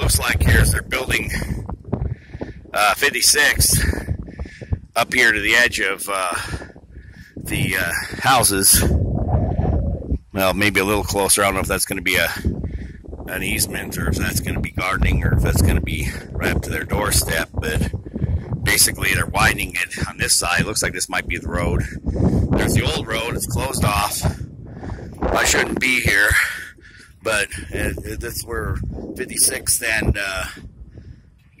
looks like here is they're building uh, 56 up here to the edge of uh, the uh, houses. Well, maybe a little closer. I don't know if that's going to be a an easement or if that's going to be gardening or if that's going to be right up to their doorstep. But basically, they're widening it on this side. Looks like this might be the road. There's the old road. It's closed off. I shouldn't be here, but that's where 56th and uh,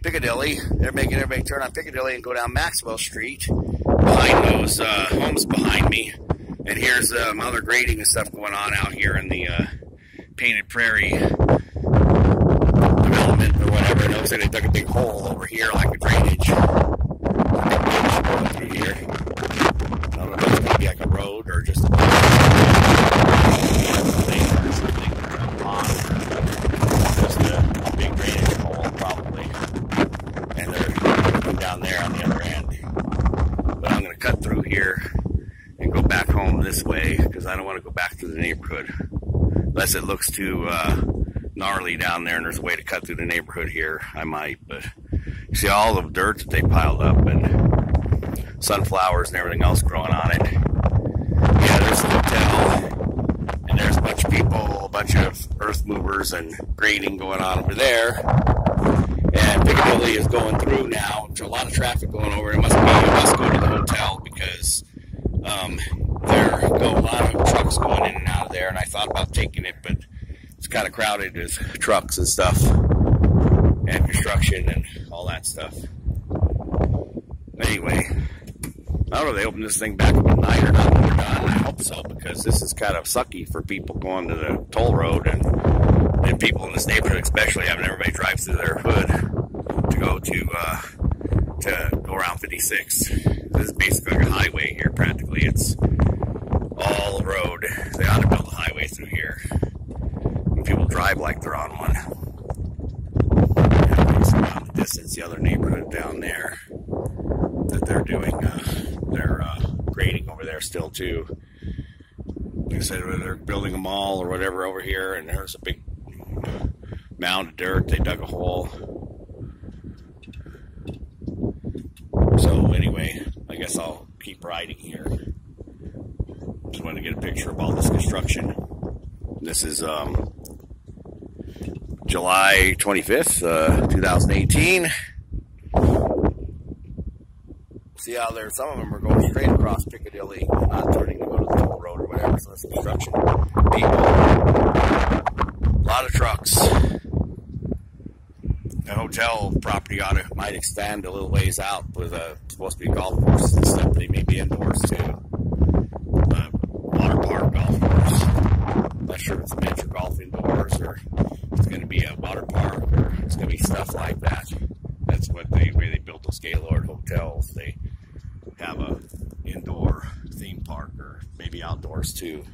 Piccadilly. They're making everybody turn on Piccadilly and go down Maxwell Street behind those uh, homes behind me. And here's um, other grading and stuff going on out here in the uh, Painted Prairie development or whatever. It looks like they dug a big hole over here like a drainage. through here. I don't know if it's going to be like a road or just a down there on the other end. But I'm going to cut through here and go back home this way because I don't want to go back to the neighborhood. Unless it looks too uh, gnarly down there and there's a way to cut through the neighborhood here, I might. But see all the dirt that they piled up and sunflowers and everything else growing on it. Yeah, there's a hotel. And there's a bunch of people, a bunch of earth movers and grading going on over there is going through now. There's a lot of traffic going over. It must be it must go to the hotel because um, there go a lot of trucks going in and out of there. And I thought about taking it, but it's kind of crowded with trucks and stuff, and construction and all that stuff. Anyway, I don't know if they open this thing back up at night or not done. I hope so because this is kind of sucky for people going to the toll road and and people in this neighborhood, especially having everybody drive through their hood to go to uh, to go around 56. This is basically like a highway here. Practically, it's all road. They ought to build a highway through here. And people drive like they're on one. And the distance, the other neighborhood down there that they're doing, uh, uh, grading over there still too. Like I said, they're building a mall or whatever over here, and there's a big mound of dirt. They dug a hole. So anyway, I guess I'll keep riding here. Just wanted to get a picture of all this construction. This is um, July 25th, uh, 2018. See how there, some of them are going straight across Piccadilly, not turning to go to the toll road or whatever, so it's construction people lot of trucks. Hotel property ought to, might extend a little ways out with a supposed to be golf courses and stuff. They may be indoors too. Uh, water park golf course. I'm not sure if it's miniature golf indoors or it's going to be a water park or it's going to be stuff like that. That's what they really built those Gaylord hotels. They have a indoor theme park or maybe outdoors too.